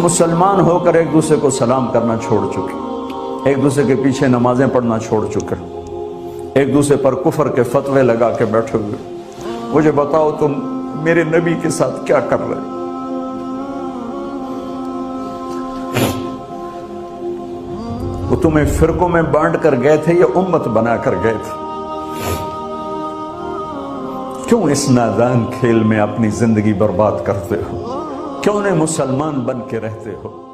मुसलमान होकर एक दूसरे को सलाम करना छोड़ चुके। एक दूसरे के पीछे नमाजें पढ़ना छोड़ चुके। एक दूसरे पर कुफर के फतवे लगा के बैठे हुए। मुझे बताओ तुम मेरे नबी के साथ क्या कर रहे वो तुम्हें फिरकों में बांट कर गए थे या उम्मत बना कर गए थे? क्यों इस नादान खेल में अपनी ज़िंदगी बर्बाद करते हो? क्यों नहीं मुसलमान बन के रहते हो?